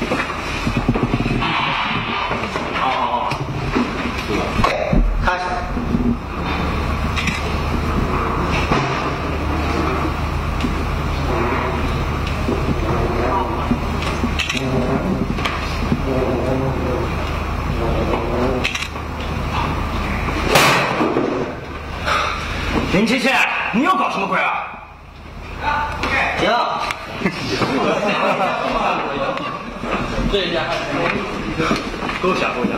Thank. 林七七，你又搞什么鬼啊？停！这一下，勾下勾下。